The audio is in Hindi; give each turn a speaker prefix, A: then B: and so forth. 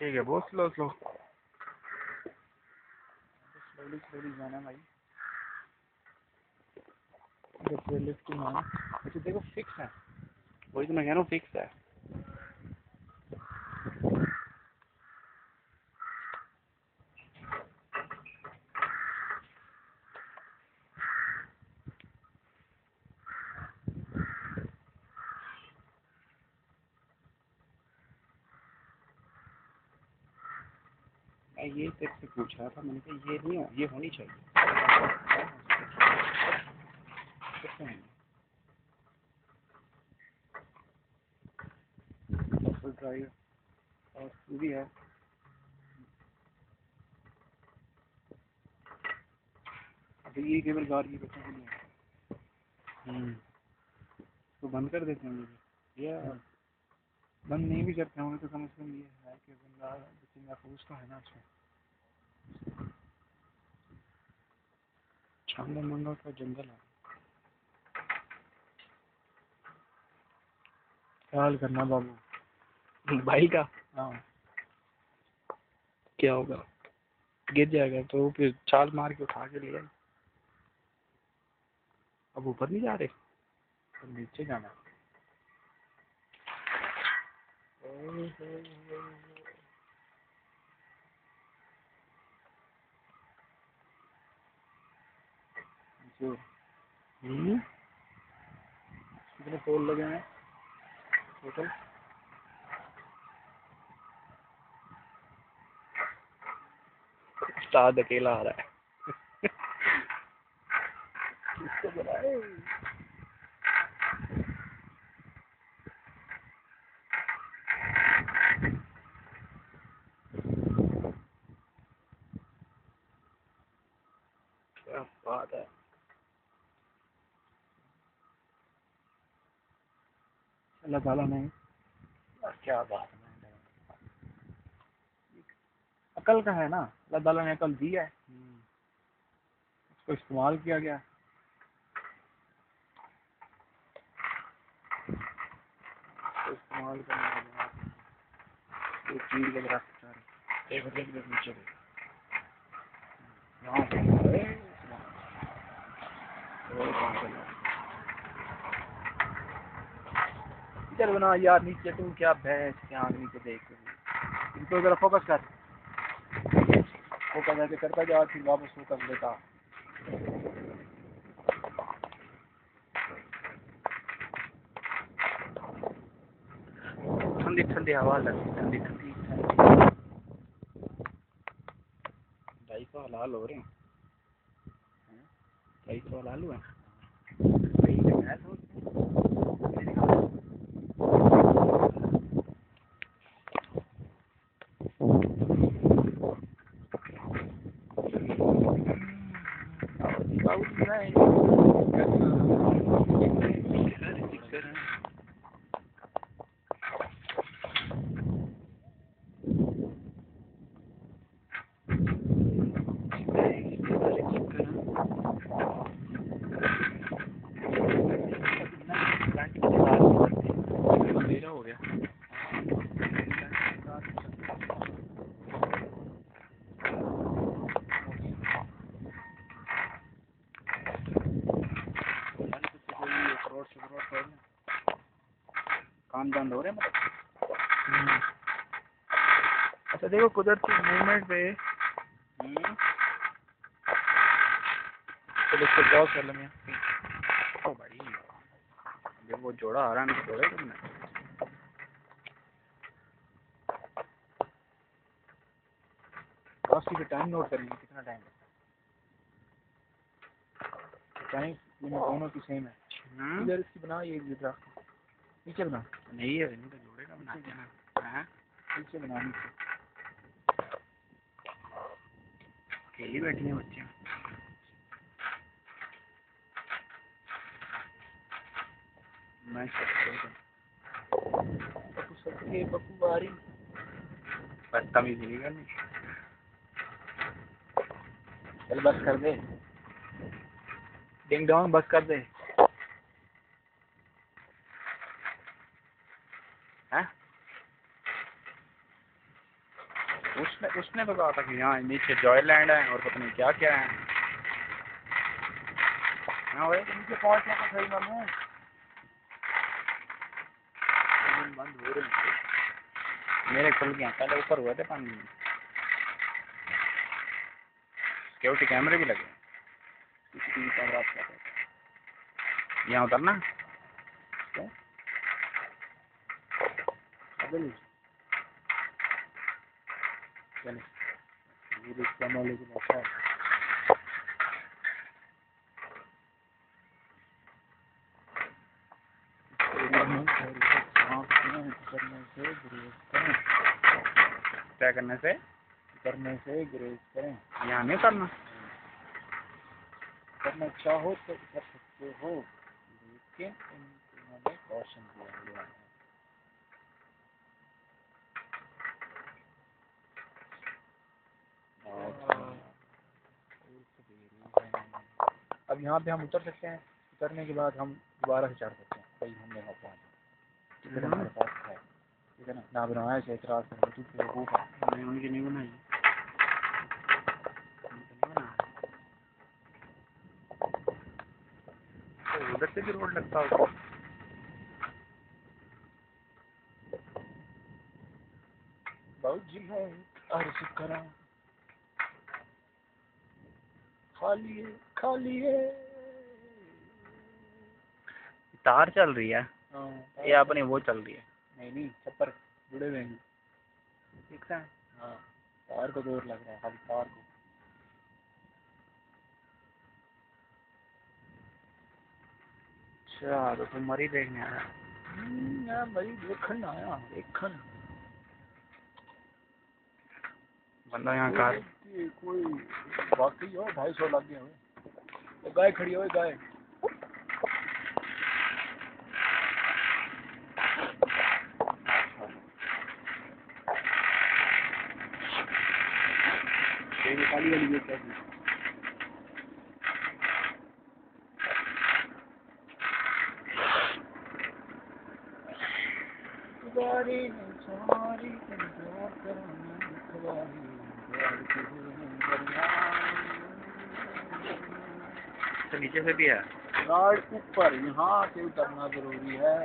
A: ठीक है, बहुत स्लो स्लो
B: स्लोली स्लोली जाना भाई। लिफ्ट अच्छा देखो फिक्स है।
A: वही तो मैं कह रहा हूँ फिक्स है। मैं ये तेरे से पूछ रहा था मैंने कहा ये नहीं हो ये होनी चाहिए।
B: ड्राइव और भी है। अभी ये केवल गाड़ी की बच्चों के लिए।
A: हम्म।
B: तो बंद कर देते हैं ये।
A: ये
B: बंद नहीं भी करते होंगे तो कम से कम ये है कि बंदा बच्चे महफूज तो है ना उसमें
A: छांगा मंगा का जंगल है।
B: ख्याल करना बाबू।
A: भाई का?
B: हाँ।
A: क्या होगा? गिर जाएगा तो फिर छाल मार के उठा के ले आए अब ऊपर नहीं जा रहे?
B: तो नीचे जाना
A: हम्म?
B: कितने पोल लगे हैं? टोटल
A: अकेला आ रहा है
B: किसको बनाए
A: क्या बात है
B: अल्लाह ताला ने।
A: क्या बात है।
B: अकल का है ना अल्लाह ताला ने अकल दी है। उसको इस्तेमाल किया गया। इस्तेमाल करने एक चीज़ लग रहा है
A: नीचे
B: यहाँ पे
A: और कहाँ पे लगा?
B: इधर बना, यार, नीचे तू क्या भैंस के आग नीचे देख इनको जरा फोकस कर। फोकस ऐसे करता जा, फिर वापस फोकस लेता।
A: ठंडी ठंडी हवा लगती ठंडी ठंडी ढाई सौ हलाल हो रहे हैं। ढाई सौ हलाल हुए हैं?
B: वही तो मैं सोच
A: अंधेरा हो गया
B: कान बंद हो रहे हैं मतलब? अच्छा देखो कुदरती मूवमेंट पे चलो इसको पॉज कर लेंगे।
A: ओ भाई जब वो जोड़ा आ रहा है जोड़े तुमने।
B: पे टाइम नोट करेंगे कितना टाइम टाइम ये दोनों की सेम है।
A: हम्म?
B: इधर इसकी बना ये इधर नीचे
A: नहीं है का बनाते हैं?
B: नीचे नीचे।
A: अकेली बैठी है बच्चे। मैं
B: पप्पू सबके पप्पू
A: बदतमीजी नहीं करनी।
B: चल बस कर दे। डिंग डोंग बस कर दे
A: हैं उसने उसने तो कहा था कि यहाँ नीचे जॉयलैंड है और पता नहीं क्या क्या है। हाँ
B: नीचे पहुँचने को सही मालूम बंद हो रहे
A: मेरे खुल गया, पहले ऊपर हुए थे पानी में। सिक्योरिटी कैमरे भी लगे। यहाँ उतरना?
B: अबे नहीं। चले। ये अच्छा है। करने
A: क्या करने से?
B: करने से ग्रेस करें।
A: यहाँ नहीं उतरना
B: करना चाहो तो कर सकते हो। लेकिन इन्होंने कॉशन दिया हुआ है। अब यहाँ पे हम उतर सकते हैं। उतरने के बाद हम दोबारा से चढ़ सकते हैं। भाई, हमने वहाँ पहुँचा है हमारे पास है। ठीक है ना? ना बनाया है
A: नहीं नहीं बनाई उधर से भी रोड लगता
B: बहुत जी मैं अर्ज़ करा खाली खाली है।
A: तार चल रही है।
B: हाँ,
A: ये अपनी वो चल रही है।
B: नहीं नहीं छप्पर जुड़े हुए हैं।
A: ठीक है?
B: हाँ तार को ज़ोर लग रहा है खाली तार को।
A: अच्छा तो तुम मरी देखने आया।
B: हम्म, मैं भाई देखन आया देखन
A: बंदा यहाँ कार
B: कोई हो, ढाई सौ लग गए गाय खड़ी हो गाय। तुम्हारी इंतज़ार करना।
A: तो नीचे से भी है?
B: गार्ड ऊपर यहाँ से उतरना ज़रूरी है।